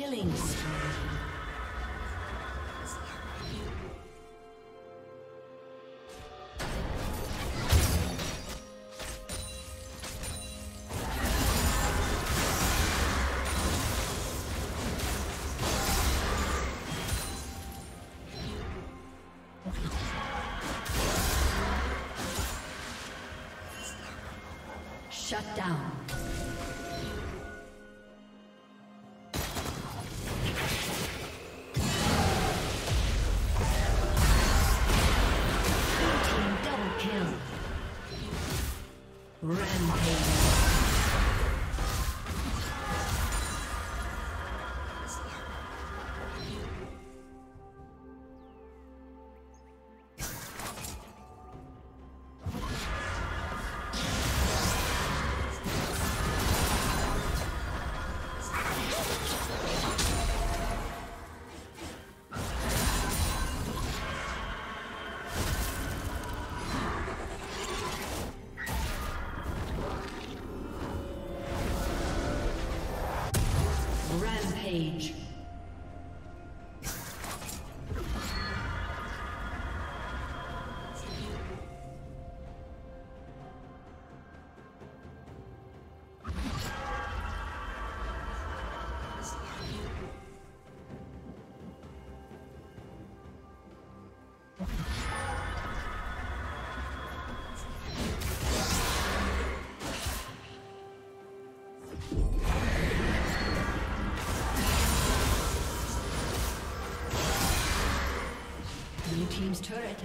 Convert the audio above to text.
Killing. Shut down. Rampage.